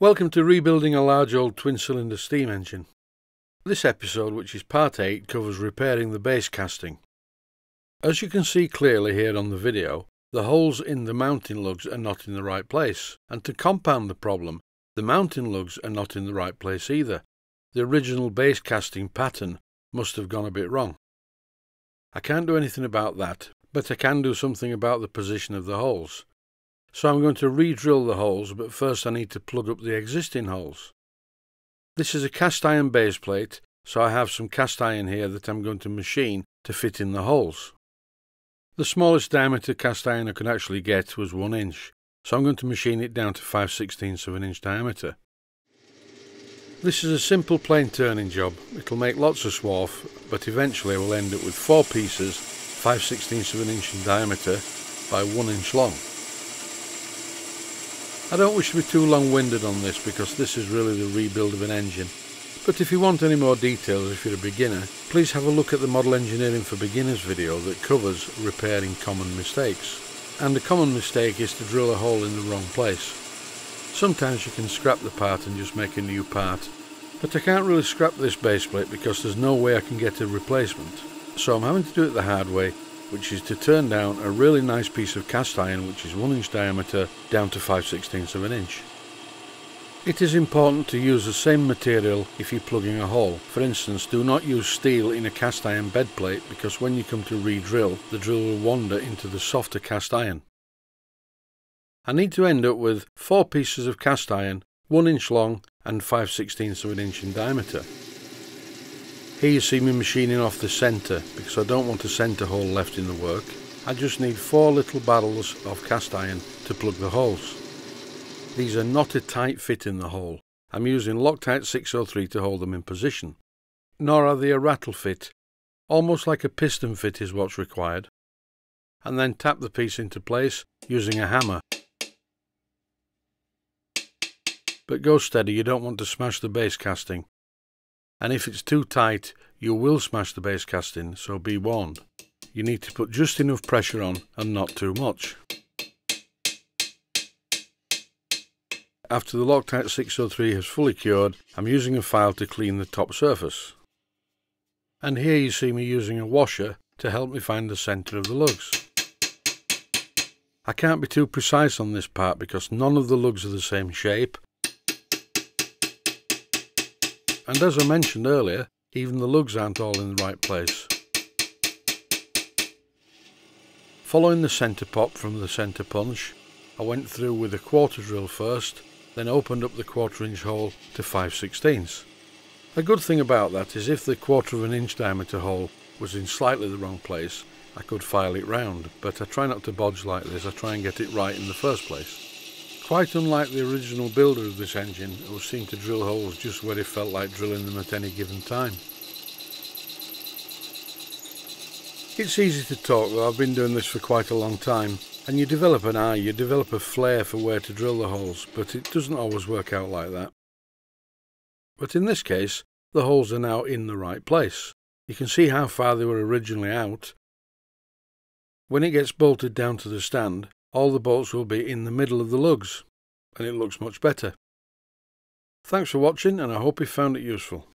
Welcome to rebuilding a large old twin-cylinder steam engine. This episode, which is part 8, covers repairing the base casting. As you can see clearly here on the video, the holes in the mounting lugs are not in the right place, and to compound the problem, the mounting lugs are not in the right place either. The original base casting pattern must have gone a bit wrong. I can't do anything about that, but I can do something about the position of the holes. So I'm going to re-drill the holes, but first I need to plug up the existing holes. This is a cast iron base plate, so I have some cast iron here that I'm going to machine to fit in the holes. The smallest diameter cast iron I could actually get was 1 inch, so I'm going to machine it down to 5 16ths of an inch diameter. This is a simple plain turning job. It'll make lots of swarf, but eventually we'll end up with four pieces, 5 16ths of an inch in diameter by 1 inch long. I don't wish to be too long-winded on this because this is really the rebuild of an engine. But if you want any more details if you're a beginner, please have a look at the Model Engineering for Beginners video that covers repairing common mistakes. And a common mistake is to drill a hole in the wrong place. Sometimes you can scrap the part and just make a new part, but I can't really scrap this base plate because there's no way I can get a replacement. So I'm having to do it the hard way which is to turn down a really nice piece of cast iron which is 1 inch diameter down to 5 16ths of an inch. It is important to use the same material if you're plugging a hole. For instance, do not use steel in a cast iron bed plate because when you come to re-drill, the drill will wander into the softer cast iron. I need to end up with four pieces of cast iron, 1 inch long and 5 16ths of an inch in diameter. Here you see me machining off the centre because I don't want a centre hole left in the work. I just need four little barrels of cast iron to plug the holes. These are not a tight fit in the hole. I'm using Loctite 603 to hold them in position. Nor are they a rattle fit. Almost like a piston fit is what's required. And then tap the piece into place using a hammer. But go steady, you don't want to smash the base casting and if it's too tight, you will smash the base casting, so be warned. You need to put just enough pressure on and not too much. After the Loctite 603 has fully cured, I'm using a file to clean the top surface. And here you see me using a washer to help me find the centre of the lugs. I can't be too precise on this part because none of the lugs are the same shape And as I mentioned earlier, even the lugs aren't all in the right place. Following the centre pop from the centre punch, I went through with a quarter drill first, then opened up the quarter inch hole to 5 16ths. A good thing about that is if the quarter of an inch diameter hole was in slightly the wrong place, I could file it round, but I try not to bodge like this, I try and get it right in the first place. Quite unlike the original builder of this engine, it who seemed to drill holes just where he felt like drilling them at any given time. It's easy to talk though, I've been doing this for quite a long time, and you develop an eye, you develop a flair for where to drill the holes, but it doesn't always work out like that. But in this case, the holes are now in the right place. You can see how far they were originally out. When it gets bolted down to the stand, all the bolts will be in the middle of the lugs and it looks much better. Thanks for watching and I hope you found it useful.